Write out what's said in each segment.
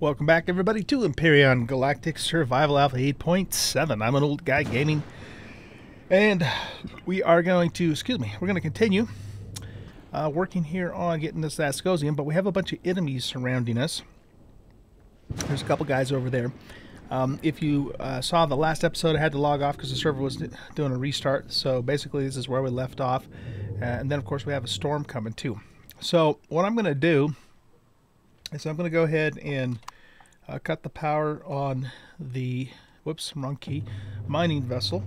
Welcome back, everybody, to Empyrion Galactic Survival Alpha 8.7. I'm an old guy gaming, and we are going to, excuse me, we're going to continue uh, working here on getting this Zascosium, but we have a bunch of enemies surrounding us. There's a couple guys over there. Um, if you uh, saw the last episode, I had to log off because the server was doing a restart. So basically, this is where we left off. Uh, and then, of course, we have a storm coming too. So what I'm going to do is I'm going to go ahead and uh, cut the power on the, whoops, wrong key, mining vessel.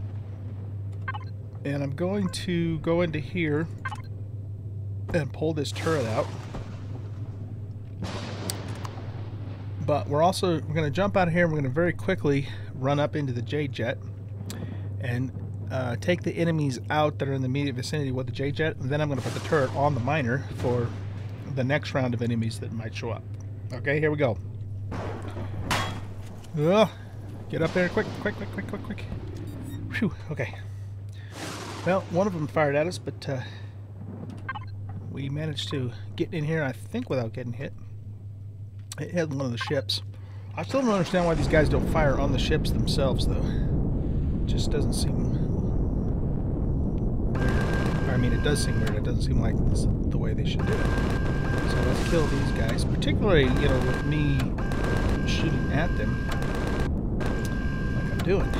And I'm going to go into here and pull this turret out. But we're also we're going to jump out of here and we're going to very quickly run up into the J-Jet and uh, take the enemies out that are in the immediate vicinity with the J-Jet. And then I'm going to put the turret on the miner for the next round of enemies that might show up. Okay, here we go. Get up there quick, quick, quick, quick, quick, quick. Phew, okay. Well, one of them fired at us, but uh, we managed to get in here, I think, without getting hit. It hit one of the ships. I still don't understand why these guys don't fire on the ships themselves, though. It just doesn't seem. I mean, it does seem weird. It doesn't seem like the way they should do it. So let's kill these guys. Particularly, you know, with me shooting at them like I'm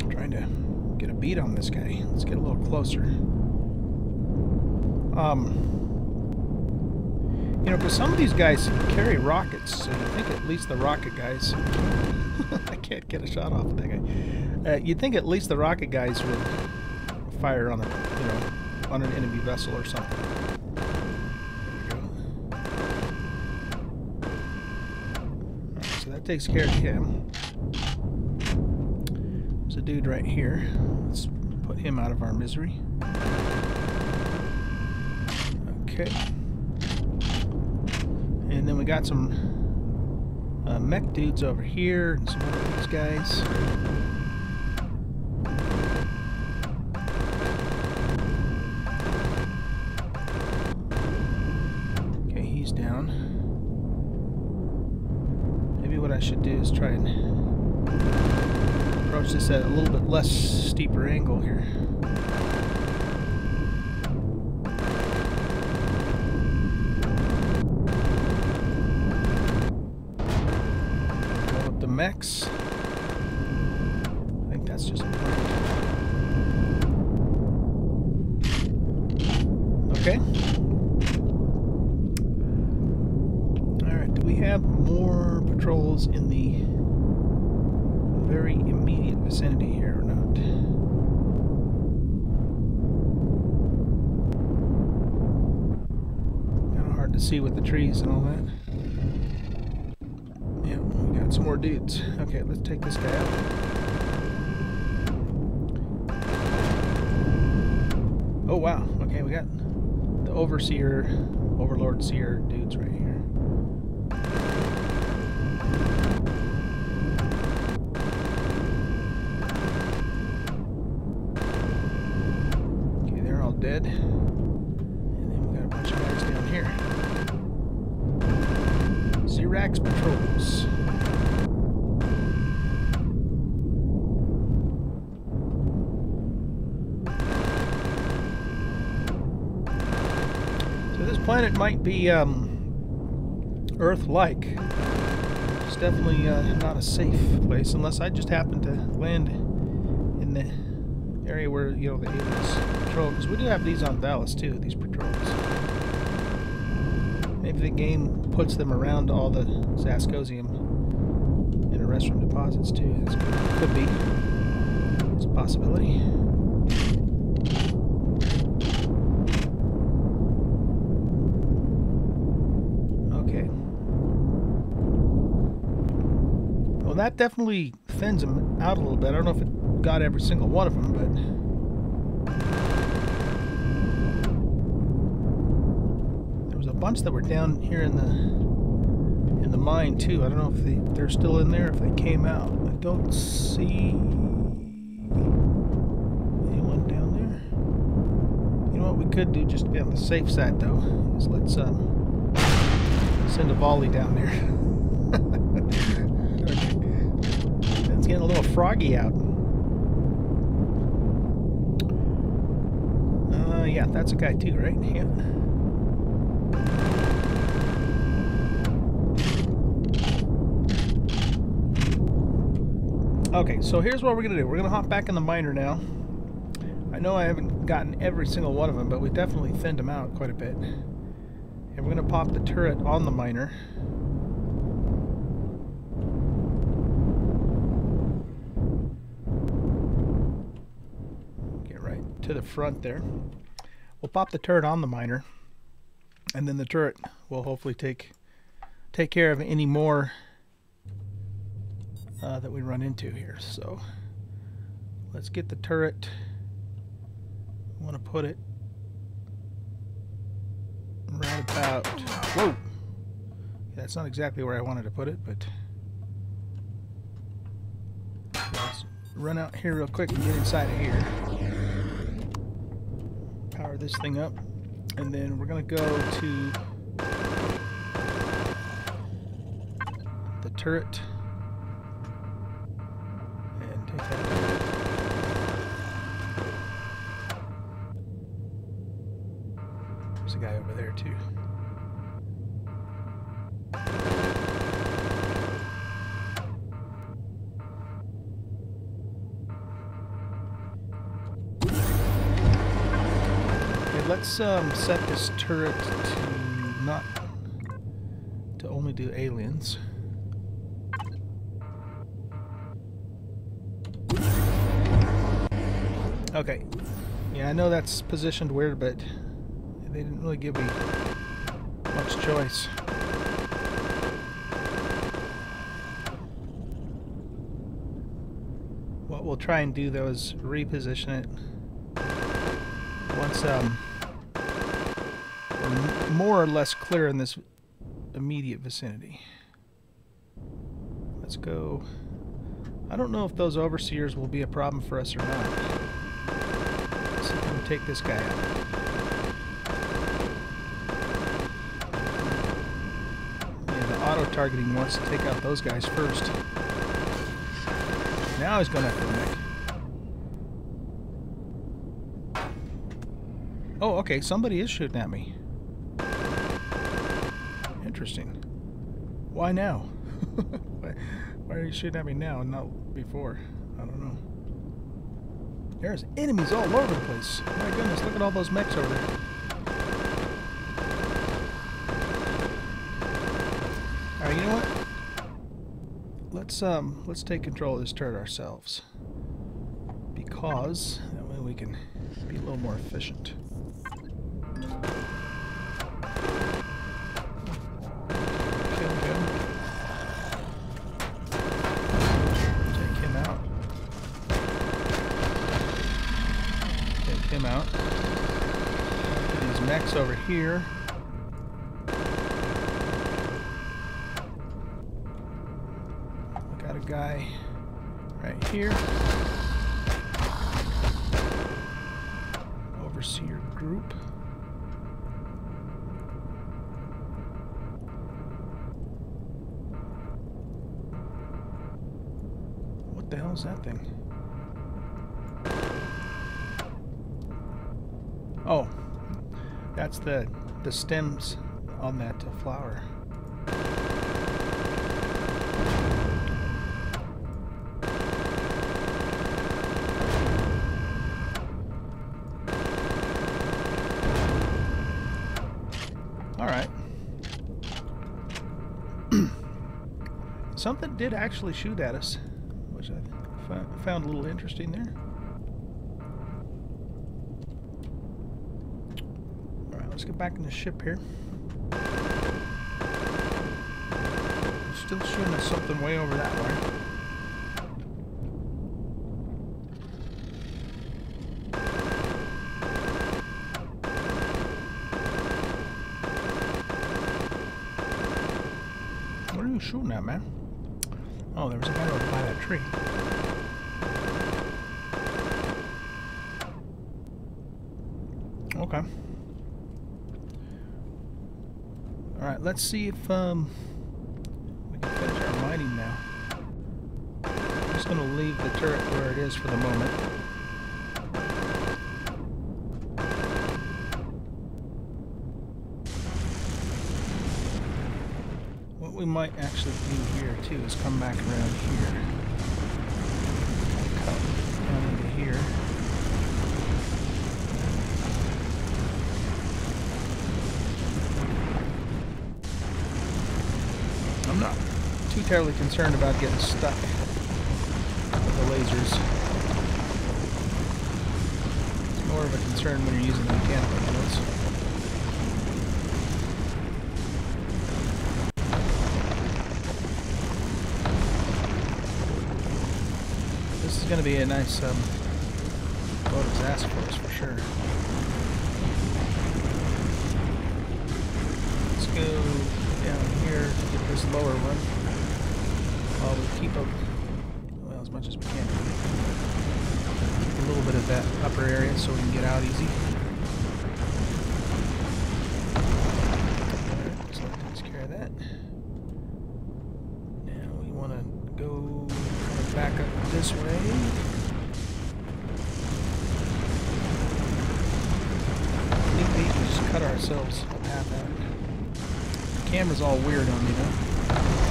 doing. trying to get a beat on this guy. Let's get a little closer. Um, you know, because some of these guys carry rockets, so I think at least the rocket guys... I can't get a shot off of that guy. Uh, you'd think at least the rocket guys would fire on a, you know, on an enemy vessel or something. Right, so that takes care of him. There's a dude right here. Let's put him out of our misery. Okay. And then we got some uh, mech dudes over here and some of these guys. At a little bit less steeper angle here. With the mechs. I think that's just Okay. Alright, do we have more patrols in the very immediate vicinity here or not? Kind of hard to see with the trees and all that Yeah, we got some more dudes. Okay, let's take this guy out. Oh wow, okay, we got the Overseer, Overlord Seer dudes right here. Planet might be um, Earth-like. It's definitely uh, not a safe place unless I just happen to land in the area where you know the aliens patrol. Because we do have these on Valis too. These patrols. Maybe the game puts them around all the Zascosium and Erestrum deposits too. That's could be. It's a possibility. That definitely thins them out a little bit. I don't know if it got every single one of them, but... There was a bunch that were down here in the in the mine, too. I don't know if they, they're still in there, if they came out. I don't see anyone down there. You know what, we could do just to be on the safe side, though, is let's um, send a volley down there. okay. It's getting a little froggy out. Uh, yeah, that's a guy too, right? Yeah. Okay, so here's what we're going to do. We're going to hop back in the miner now. I know I haven't gotten every single one of them, but we definitely thinned them out quite a bit. And we're going to pop the turret on the miner. Get right to the front there. We'll pop the turret on the miner, and then the turret will hopefully take take care of any more uh, that we run into here. So let's get the turret. I want to put it right about. Whoa! That's not exactly where I wanted to put it, but let's run out here real quick and get inside of here. Power this thing up, and then we're gonna go to the turret. There's let's um, set this turret to not to only do aliens. Okay. Yeah, I know that's positioned weird, but they didn't really give me much choice. What we'll try and do, though, is reposition it once um, more or less clear in this immediate vicinity. Let's go... I don't know if those overseers will be a problem for us or not take this guy out. The auto-targeting wants to take out those guys first. Now he's going after the mech. Oh, okay, somebody is shooting at me. Interesting. Why now? why, why are you shooting at me now and not before? I don't know. There's enemies all over the place. Oh My goodness, look at all those mechs over there. Alright, you know what? Let's um let's take control of this turret ourselves. Because that way we can be a little more efficient. The, stems on that flower. Alright. Something did actually shoot at us, which I found a little interesting there. let's get back in the ship here. Still shooting at something way over that way. Let's see if um, we can finish our mining now. I'm just going to leave the turret where it is for the moment. What we might actually do here too is come back around here. Cut down into here. I'm not too terribly concerned about getting stuck with the lasers. It's more of a concern when you're using the mechanical. This is going to be a nice um, load of force for sure. Let's go down here to get this lower one we keep up, well, as much as we can. A little bit of that upper area so we can get out easy. Care of that. Now we want to go back up this way. Ourselves a path out. The camera's all weird on me now.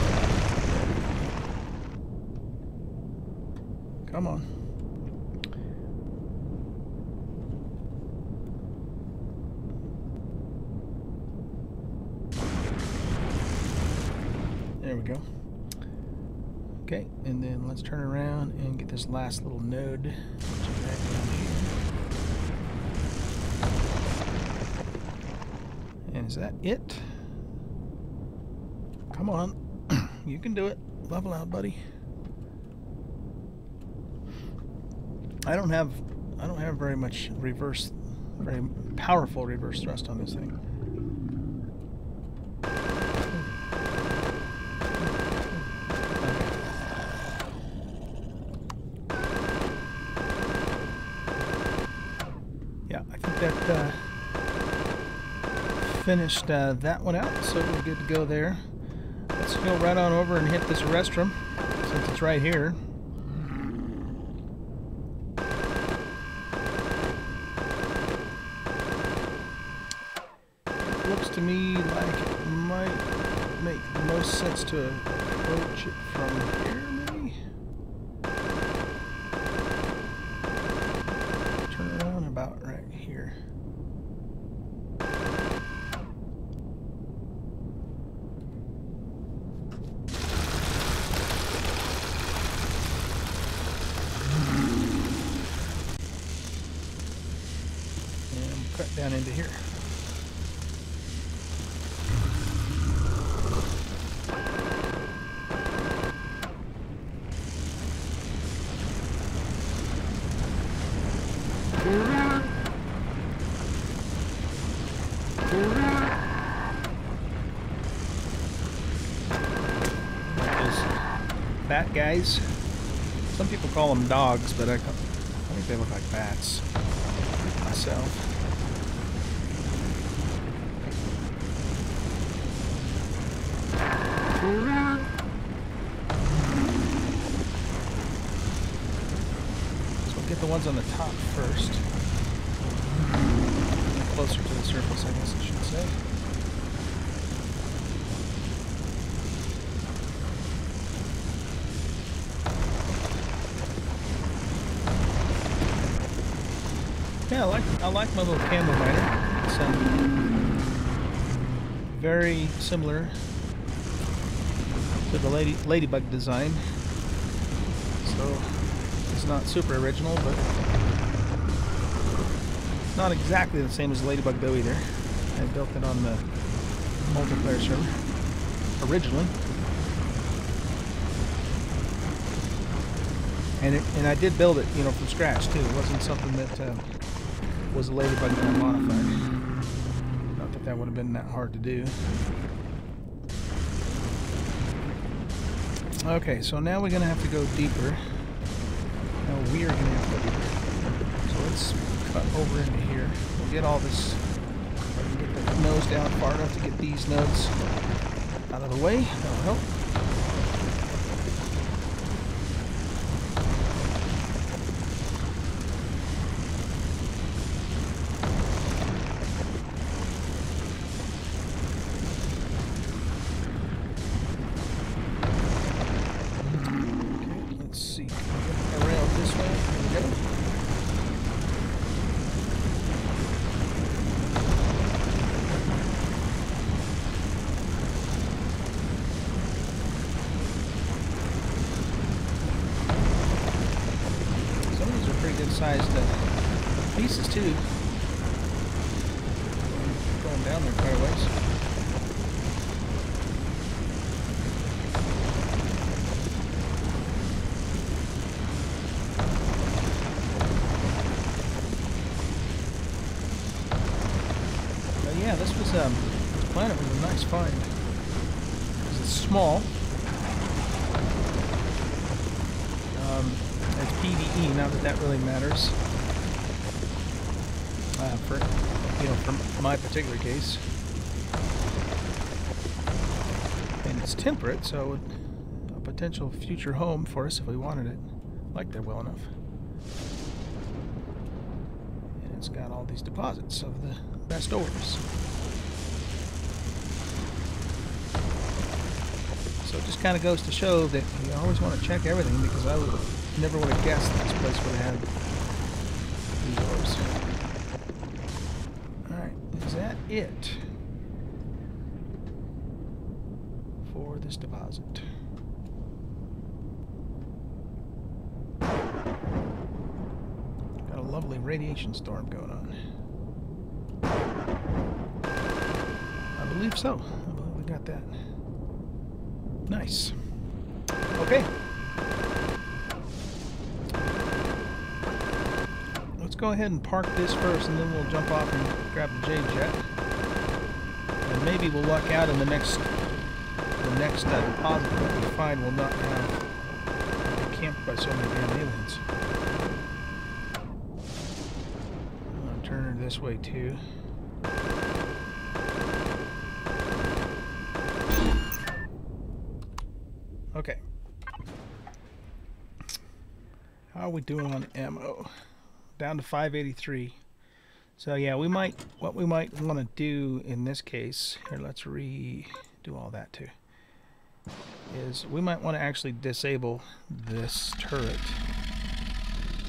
Come on. There we go. Okay, and then let's turn around and get this last little node. And is that it? Come on. you can do it. Level out, buddy. I don't have I don't have very much reverse very powerful reverse thrust on this thing. Yeah, I think that uh, finished uh, that one out, so we're good to go there. Let's go right on over and hit this Erestrum, since it's right here. To me like it might make the most sense to approach it from here, maybe? Turn around about right here. And cut down into here. Guys. Some people call them dogs, but I, I think they look like bats myself. So get the ones on the top first. Closer to the surface, I guess I should say. Yeah, I like I like my little camo miner. It's um, very similar to the lady ladybug design. So it's not super original, but not exactly the same as Ladybug Go either. I built it on the multiplayer server originally. And it, and I did build it, you know, from scratch too. It wasn't something that uh, was a Ladybug Go modifier. Not that that would have been that hard to do. Okay, so now we're gonna have to go deeper. Now we are gonna have to go deeper. So let's cut over into here. We'll get all this get the nose down far enough to get these nodes out of the way. That'll help. Okay, let's see. Around this way. There we go. Some of these are pretty good sized uh, pieces too. Going down there quite a ways. But yeah, this was um, this planet was a nice find. 'Cause It's small. Um, it's PVE, not that that really matters. Uh, for you know, for my particular case, and it's temperate, so a potential future home for us if we wanted it. Like there well enough. And it's got all these deposits of the best ores. So it just kind of goes to show that you always want to check everything because I would never would have guessed this place would have these ores. Alright, is that it for this deposit? Got a lovely radiation storm going on. I believe so. I believe we got that. Nice. Okay. Let's go ahead and park this first, and then we'll jump off and grab the J jet. And maybe we'll luck out in the next the next uh, deposit that we find will not have be camped by so many damn aliens. I'm gonna turn her this way too. Doing on ammo? Down to 583. So yeah, we might what we might want to do in this case, here let's redo all that too. Is we might want to actually disable this turret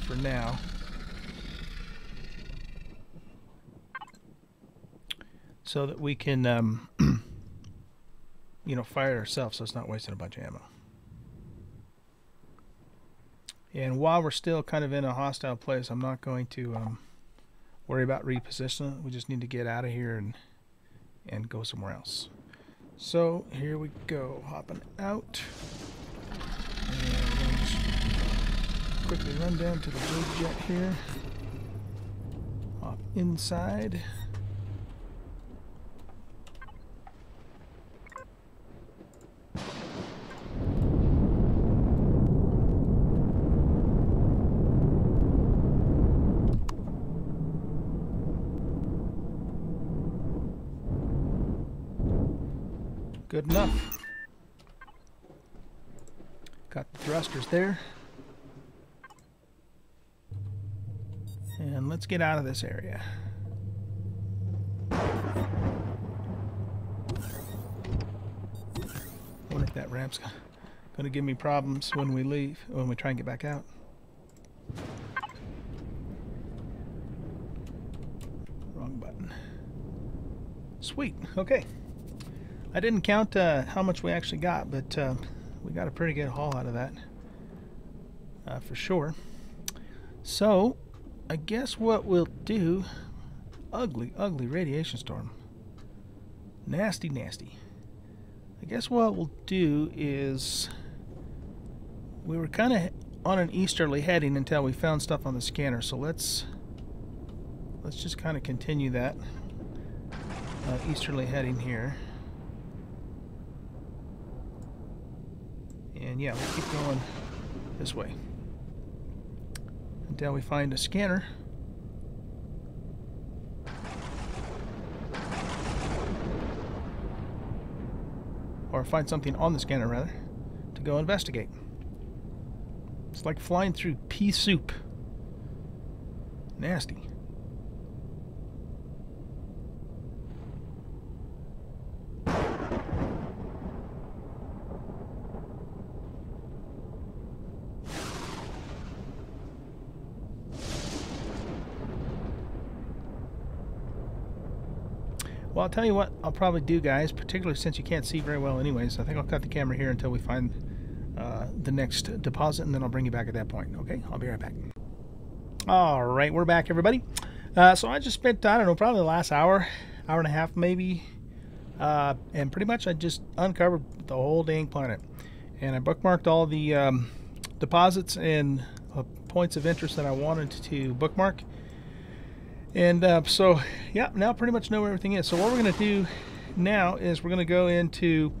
for now. So that we can um, you know, fire it ourselves so it's not wasting a bunch of ammo. And while we're still kind of in a hostile place, I'm not going to um, worry about repositioning. We just need to get out of here and and go somewhere else. So here we go, hopping out. Quickly run down to the J jet here. Hop inside. Good enough. Got the thrusters there. And let's get out of this area. wonder if that ramp's going to give me problems when we leave, when we try and get back out. Wrong button. Sweet. Okay. I didn't count uh, how much we actually got, but uh, we got a pretty good haul out of that. Uh, for sure. So, I guess what we'll do... Ugly, ugly radiation storm. Nasty, nasty. I guess what we'll do is... We were kind of on an easterly heading until we found stuff on the scanner, so let's... Let's just kind of continue that. Uh, easterly heading here. And yeah, we'll keep going this way until we find a scanner. Or find something on the scanner, rather, to go investigate. It's like flying through pea soup. Nasty. Well, I'll tell you what I'll probably do, guys, particularly since you can't see very well anyways. I think I'll cut the camera here until we find uh, the next deposit, and then I'll bring you back at that point. Okay? I'll be right back. All right, we're back, everybody. Uh, so I just spent, I don't know, probably the last hour, hour and a half maybe, uh, and pretty much I just uncovered the whole dang planet. And I bookmarked all the um, deposits and uh, points of interest that I wanted to bookmark. And uh, so, yeah, now pretty much know where everything is. So what we're going to do now is we're going to go into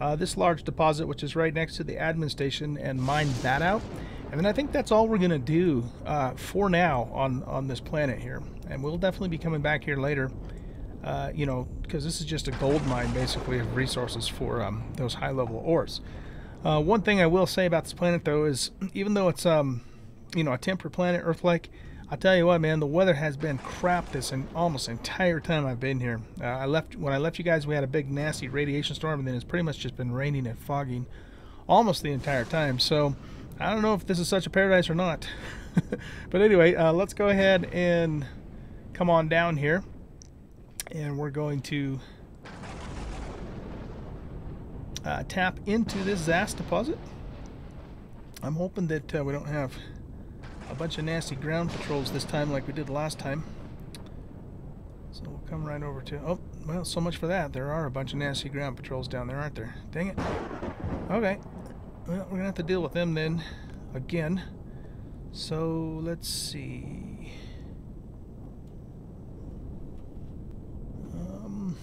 uh, this large deposit, which is right next to the admin station, and mine that out. And then I think that's all we're going to do uh, for now on, on this planet here. And we'll definitely be coming back here later, uh, you know, because this is just a gold mine, basically, of resources for um, those high-level ores. Uh, one thing I will say about this planet, though, is even though it's, um, you know, a temperate planet, Earth-like, I'll tell you what, man, the weather has been crap this and almost entire time I've been here. Uh, I left when I left you guys, we had a big nasty radiation storm, and then it's pretty much just been raining and fogging almost the entire time. So I don't know if this is such a paradise or not. but anyway, uh, let's go ahead and come on down here, and we're going to uh, tap into this ZAST deposit. I'm hoping that uh, we don't have a bunch of nasty ground patrols this time like we did last time. So we'll come right over to... Oh, well, so much for that. There are a bunch of nasty ground patrols down there, aren't there? Dang it. Okay. Well, we're going to have to deal with them then again. So, let's see... Um,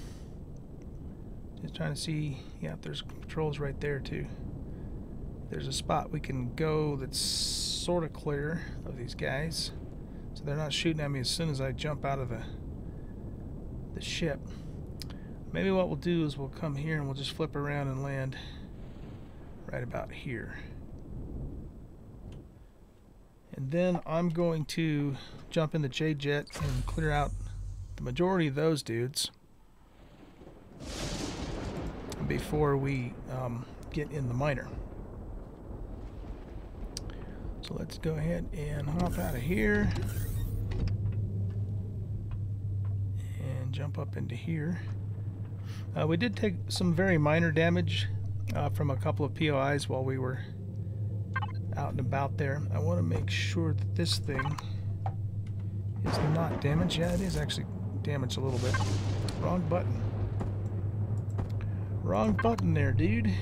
just trying to see... Yeah, there's patrols right there, too. There's a spot we can go that's sort of clear of these guys. So they're not shooting at me as soon as I jump out of the, the ship. Maybe what we'll do is we'll come here and we'll just flip around and land right about here. And then I'm going to jump in the J-Jet and clear out the majority of those dudes before we um, get in the miner. Let's go ahead and hop out of here. And jump up into here. Uh, we did take some very minor damage uh, from a couple of POIs while we were out and about there. I want to make sure that this thing is not damaged. Yeah, it is actually damaged a little bit. Wrong button. Wrong button there, dude.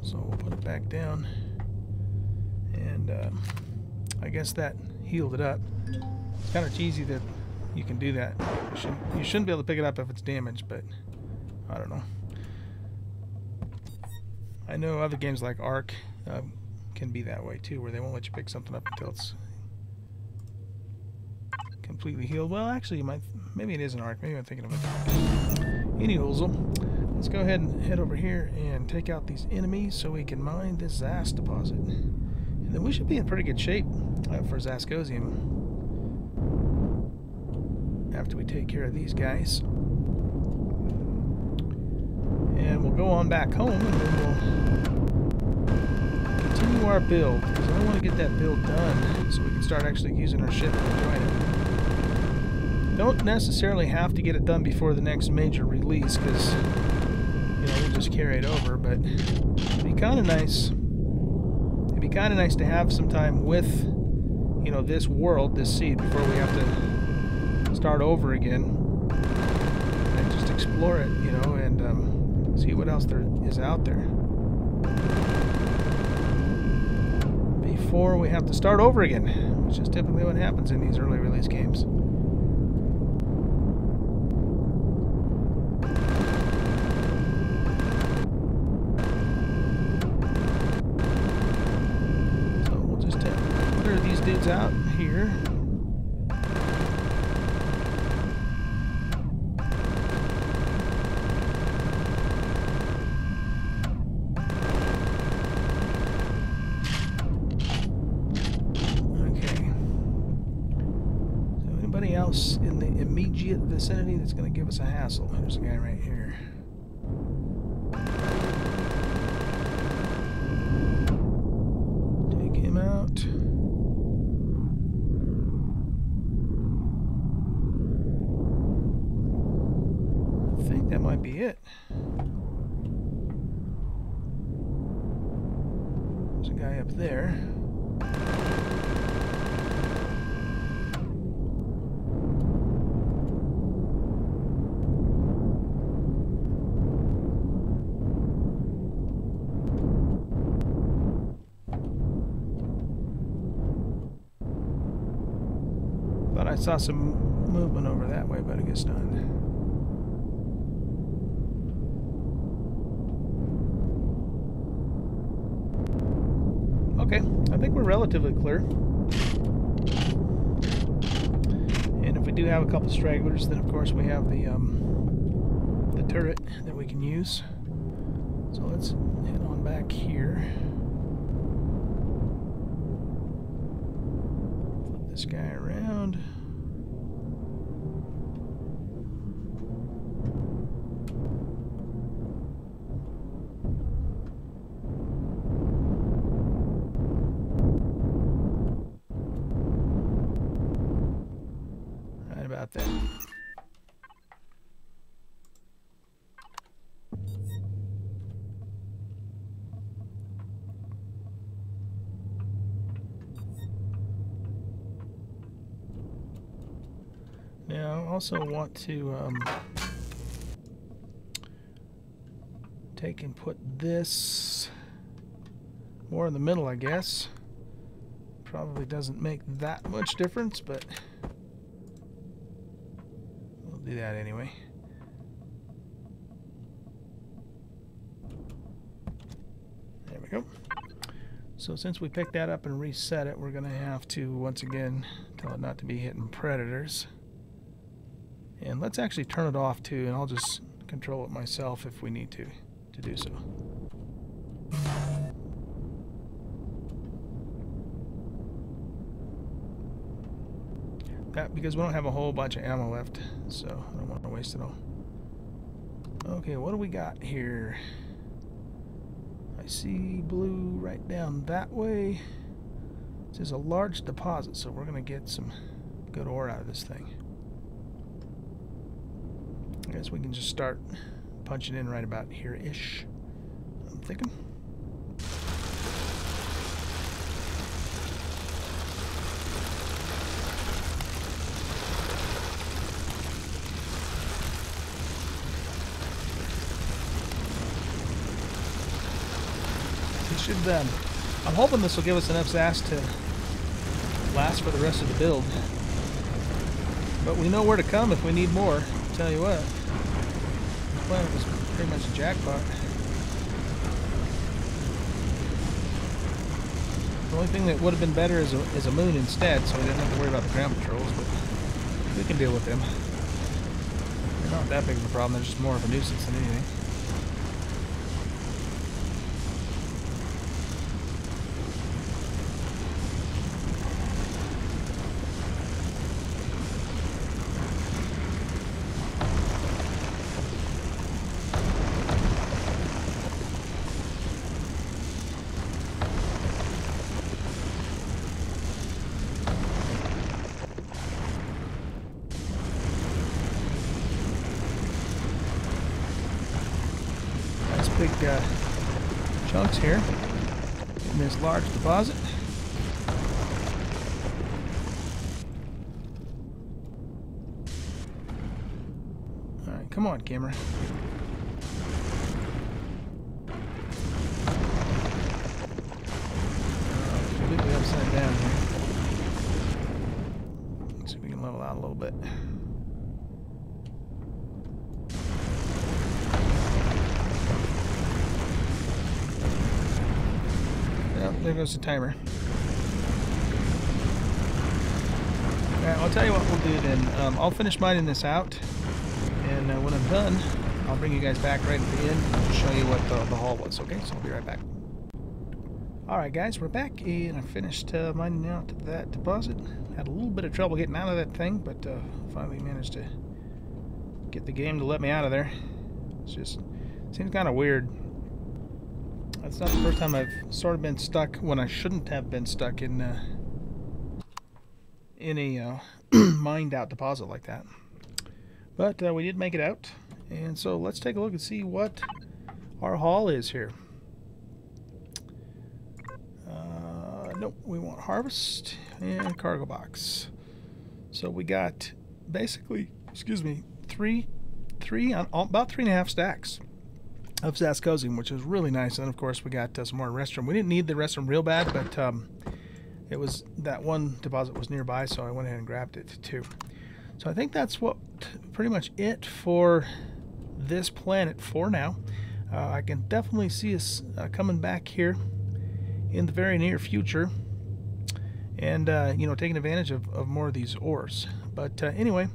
So we'll put it back down and uh, I guess that healed it up. It's kind of cheesy that you can do that. You shouldn't, you shouldn't be able to pick it up if it's damaged, but I don't know. I know other games like Ark uh, can be that way too, where they won't let you pick something up until it's completely healed. Well, actually, might, maybe it is an Ark. Maybe I'm thinking of it. Anyhoozle, let's go ahead and head over here and take out these enemies so we can mine this ZAST deposit. Then we should be in pretty good shape uh, for Zascosium after we take care of these guys. And we'll go on back home and then we'll continue our build because I want to get that build done so we can start actually using our ship and enjoying it. Don't necessarily have to get it done before the next major release because you know we'll just carry it over, but it'd be kind of nice It'd be kind of nice to have some time with, you know, this world, this seed, before we have to start over again and just explore it, you know, and um, see what else there is out there. Before we have to start over again, which is typically what happens in these early release games. Here. Take him out. I think that might be it. There's a guy up there. Thought I saw some movement over that way, but I guess not. Okay, I think we're relatively clear. And if we do have a couple stragglers, then of course we have the um, the turret that we can use. So let's head on back here. Flip this guy around. Right about there. Now, I also want to um, take and put this more in the middle, I guess. Probably doesn't make that much difference, but we'll do that anyway. There we go. So since we picked that up and reset it, we're going to have to, once again, tell it not to be hitting predators. And let's actually turn it off too, and I'll just control it myself if we need to, to do so. That, because we don't have a whole bunch of ammo left, so I don't want to waste it all. Okay, what do we got here? I see blue right down that way. This is a large deposit, so we're going to get some good ore out of this thing. I guess we can just start punching in right about here-ish. I'm thinking. Should, um, I'm hoping this will give us enough sass to last for the rest of the build. But we know where to come if we need more. Tell you what, planet was pretty much a jackpot. The only thing that would have been better is a, is a moon instead, so we didn't have to worry about the ground patrols, but we can deal with them. They're not that big of a problem, they're just more of a nuisance than anything. Nice big uh, chunks here in this large deposit. All right, come on, camera. Uh, Completely upside down here. Let's see if we can level out a little bit. Yep, there goes the timer. Alright, I'll tell you what we'll do then. Um, I'll finish mining this out, and uh, when I'm done, I'll bring you guys back right at the end and show you what the, the haul was, okay? So I'll be right back. Alright guys, we're back and I finished uh, mining out that deposit. Had a little bit of trouble getting out of that thing, but uh, finally managed to get the game to let me out of there. It's just, seems kind of weird. That's not the first time I've sort of been stuck when I shouldn't have been stuck in, uh, in a uh, mined out deposit like that. But uh, we did make it out. And so let's take a look and see what our haul is here. nope, we want harvest and cargo box. So we got basically, excuse me, three, three, on about three and a half stacks of Zascosium, which is really nice. And of course, we got uh, some more Erestrum. We didn't need the Erestrum real bad, but um, it was that one deposit was nearby, so I went ahead and grabbed it too. So I think that's what pretty much it for this planet for now. Uh, I can definitely see us uh, coming back here in the very near future and uh, you know taking advantage of, of more of these ores but uh, anyway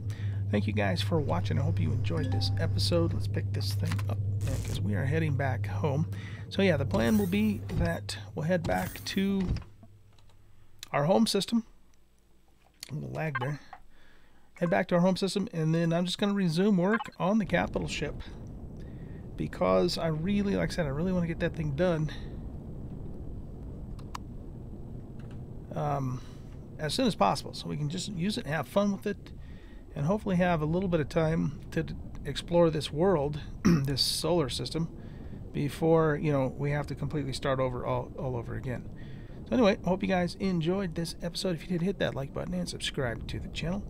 thank you guys for watching. I hope you enjoyed this episode. Let's pick this thing up because we are heading back home. So yeah the plan will be that we'll head back to our home system. A little lag there. Head back to our home system and then i'm just going to resume work on the capital ship. Because i really like i said i really want to get that thing done. Um, as soon as possible so we can just use it and have fun with it and hopefully have a little bit of time to explore this world, this solar system, before, you know, we have to completely start over all, all over again. So anyway, hope you guys enjoyed this episode. If you did, hit that like button and subscribe to the channel.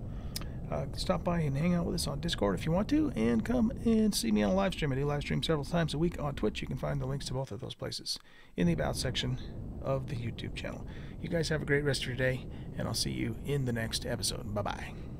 Uh, stop by and hang out with us on Discord if you want to, and come and see me on a live stream. I do live stream several times a week on Twitch. You can find the links to both of those places in the About section of the YouTube channel. You guys have a great rest of your day, and I'll see you in the next episode. Bye bye.